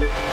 you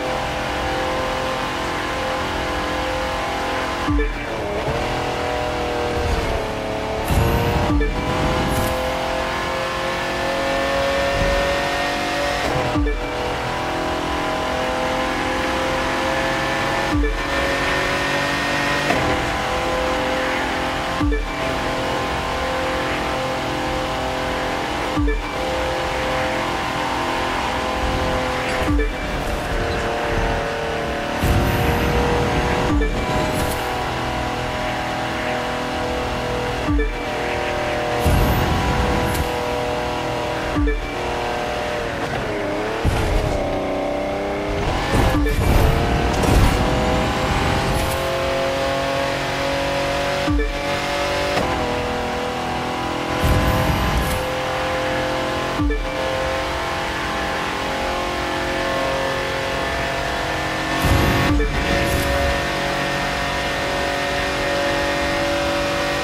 Thank you.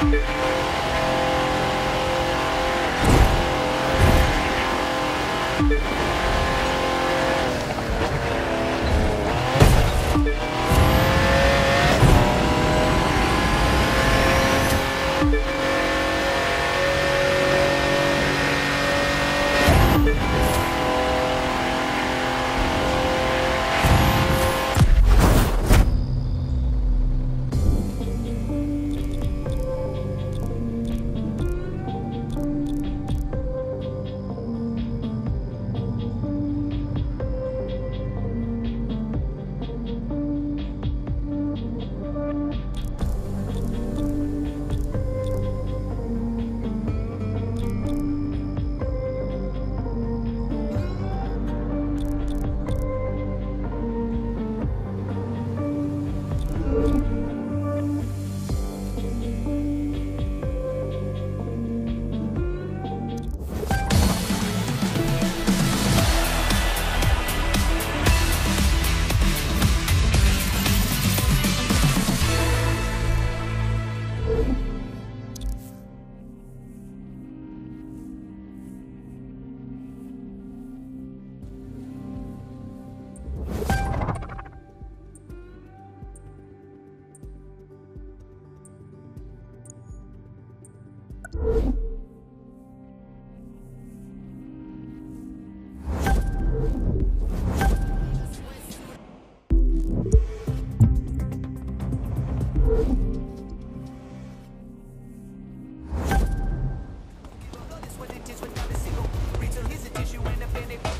Thank you. stitches with not a single. Retail is a tissue and a band-aid.